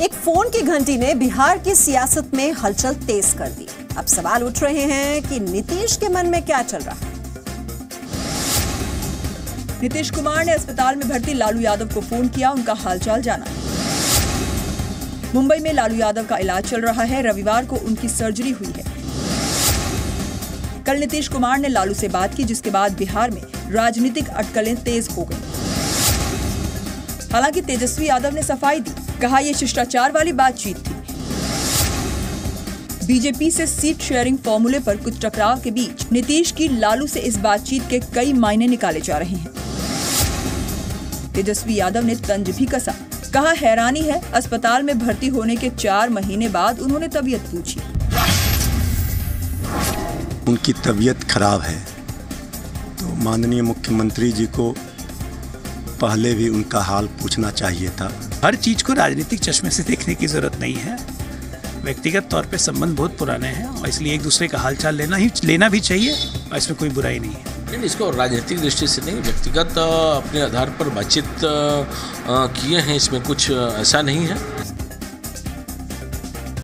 एक फ़ोन की घंटी ने बिहार की सियासत में हलचल तेज कर दी। अब सवाल उठ रहे हैं कि नीतीश के मन में क्या चल रहा है? नीतीश कुमार ने अस्पताल में भर्ती लालू यादव को फ़ोन किया, उनका हालचाल जाना। मुंबई में लालू यादव का इलाज चल रहा है, रविवार को उनकी सर्जरी हुई है। कल नीतीश कुमार ने लालू से बात की, जिसके बाद बिहार में राजनीतिक अटकलें तेज हो गई। हालाँकि तेजस्वी यादव ने सफ़ाई दी। कहा यह शिष्टाचार वाली बातचीत थी। बीजेपी से सीट शेयरिंग फॉर्मूले पर कुछ टकराव के बीच नीतीश की लालू से इस बातचीत के कई मायने निकाले जा रहे हैं। तेजस्वी यादव ने तंज भी कसा। कहा, हैरानी है, अस्पताल में भर्ती होने के चार महीने बाद उन्होंने तबीयत पूछी। उनकी तबीयत खराब है। तो माननीय मुख्यमंत्री जी को पहले भी उनका हाल पूछना चाहिए था। हर चीज़ को राजनीतिक चश्मे से देखने की ज़रूरत नहीं है। व्यक्तिगत तौर पे संबंध बहुत पुराने हैं और इसलिए एक दूसरे का हालचाल लेना ही लेना भी चाहिए और इसमें कोई बुराई नहीं है। नहीं इसको राजनीतिक दृष्टि से नहीं व्यक्तिगत अपने आधार पर बातचीत किए हैं इसमें कुछ ऐसा नहीं है।